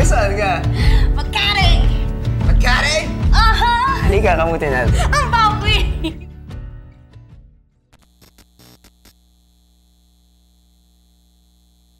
kesal ke? Pekare. Pekare? Aha. Ni kan kamu tenang. Apa?